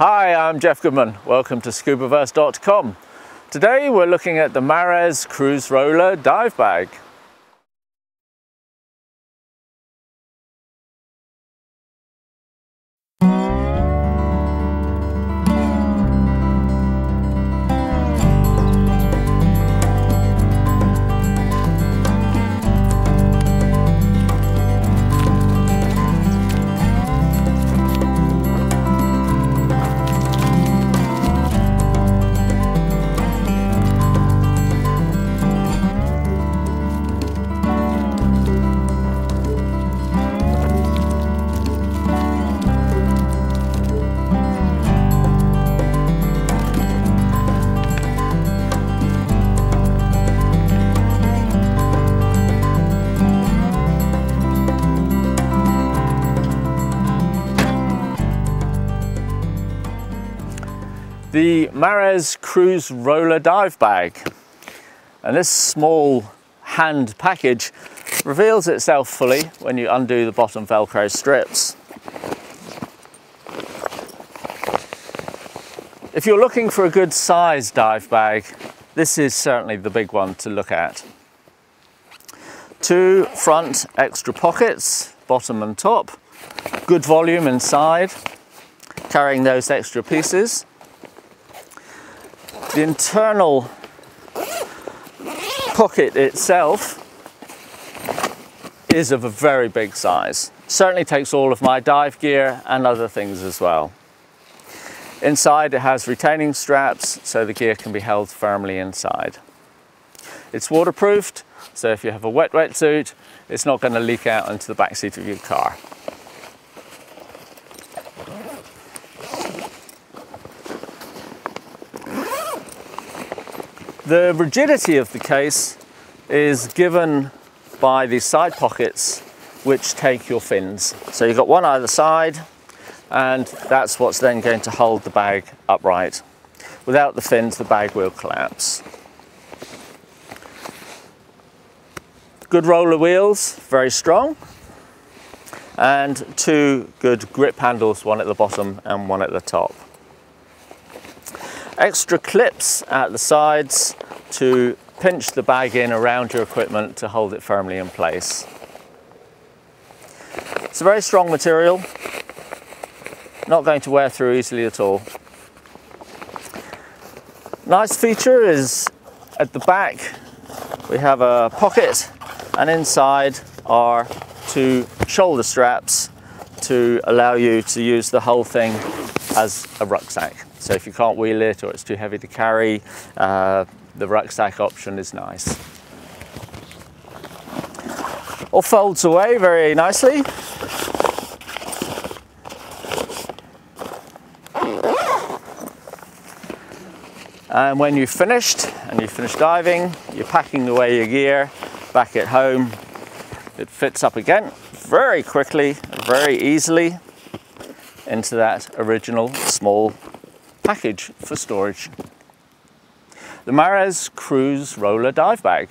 Hi, I'm Jeff Goodman. Welcome to scubaverse.com. Today we're looking at the Mares Cruise Roller Dive Bag. The Mares Cruise Roller Dive Bag. And this small hand package reveals itself fully when you undo the bottom Velcro strips. If you're looking for a good size dive bag, this is certainly the big one to look at. Two front extra pockets, bottom and top, good volume inside, carrying those extra pieces. The internal pocket itself is of a very big size. Certainly takes all of my dive gear and other things as well. Inside it has retaining straps so the gear can be held firmly inside. It's waterproofed, so if you have a wet wetsuit, it's not going to leak out into the back seat of your car. The rigidity of the case is given by the side pockets which take your fins. So you've got one either side and that's what's then going to hold the bag upright. Without the fins the bag will collapse. Good roller wheels, very strong and two good grip handles, one at the bottom and one at the top. Extra clips at the sides to pinch the bag in around your equipment to hold it firmly in place. It's a very strong material, not going to wear through easily at all. Nice feature is at the back we have a pocket and inside are two shoulder straps to allow you to use the whole thing as a rucksack. So if you can't wheel it or it's too heavy to carry, uh, the rucksack option is nice. All folds away very nicely. And when you've finished and you've finished diving, you're packing away your gear back at home. It fits up again very quickly, very easily into that original small package for storage. The Mares Cruise Roller Dive Bag.